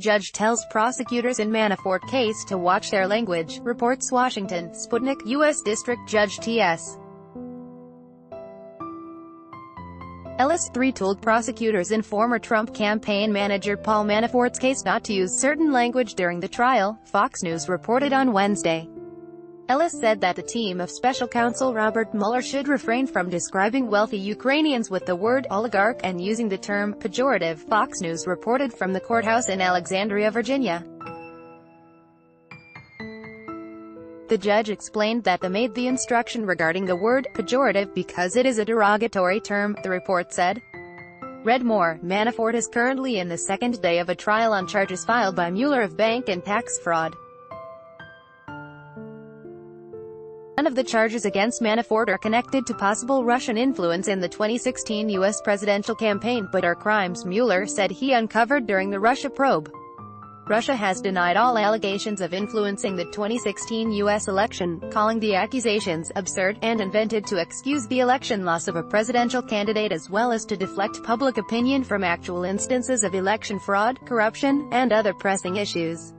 Judge tells prosecutors in Manafort case to watch their language, reports Washington, Sputnik, U.S. District Judge T.S. Ellis III told prosecutors in former Trump campaign manager Paul Manafort's case not to use certain language during the trial, Fox News reported on Wednesday. Ellis said that the team of special counsel Robert Mueller should refrain from describing wealthy Ukrainians with the word oligarch and using the term pejorative, Fox News reported from the courthouse in Alexandria, Virginia. The judge explained that they made the instruction regarding the word pejorative because it is a derogatory term, the report said. Read more, Manafort is currently in the second day of a trial on charges filed by Mueller of bank and tax fraud. None of the charges against Manafort are connected to possible Russian influence in the 2016 U.S. presidential campaign, but are crimes Mueller said he uncovered during the Russia probe. Russia has denied all allegations of influencing the 2016 U.S. election, calling the accusations absurd and invented to excuse the election loss of a presidential candidate as well as to deflect public opinion from actual instances of election fraud, corruption, and other pressing issues.